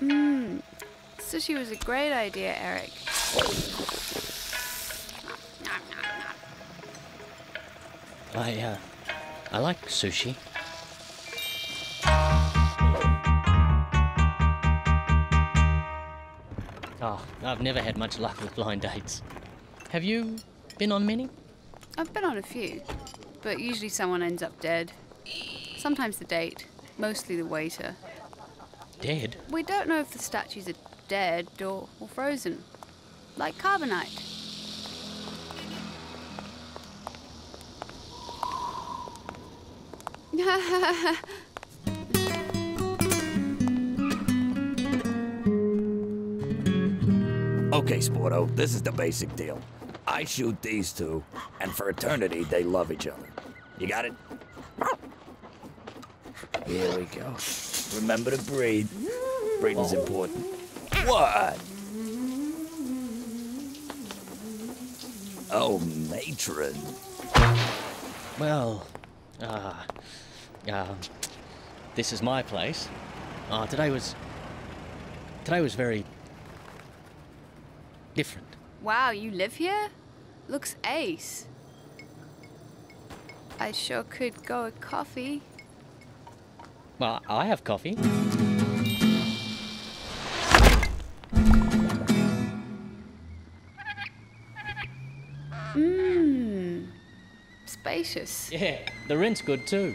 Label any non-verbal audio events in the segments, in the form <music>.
Mmm. Sushi was a great idea, Eric. I, uh, I like sushi. Oh, I've never had much luck with blind dates. Have you been on many? I've been on a few, but usually someone ends up dead. Sometimes the date, mostly the waiter. Dead? We don't know if the statues are dead or, or frozen, like carbonite. <laughs> Okay, Sporto, this is the basic deal. I shoot these two, and for eternity, they love each other. You got it? Here we go. Remember to breathe. Breathing's important. What? Oh, matron. Well, uh, uh, this is my place. Uh, today was. Today was very. different. wow, you live here? Looks ace. I sure could go a coffee. Well, I have coffee. Mmm. Spacious. Yeah, the rent's good too.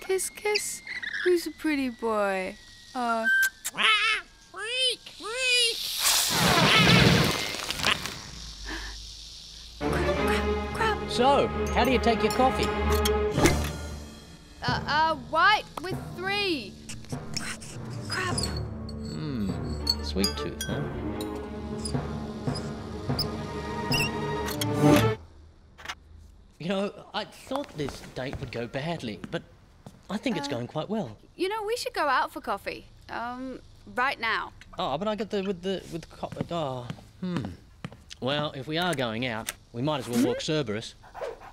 Kiss, kiss. Who's a pretty boy? Uh. So, how do you take your coffee? Uh, uh, white with three. Crap. Hmm. Sweet tooth, huh? You know, I thought this date would go badly, but I think it's going quite well. You know, we should go out for coffee. Um, right now. Oh, but I got the with the with the co- oh, hmm. Well, if we are going out, we might as well walk Cerberus.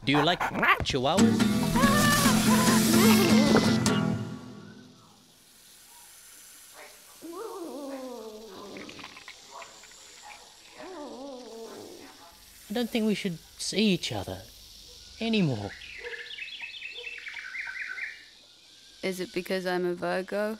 Do you like chihuahuas? I don't think we should see each other anymore. Is it because I'm a Virgo?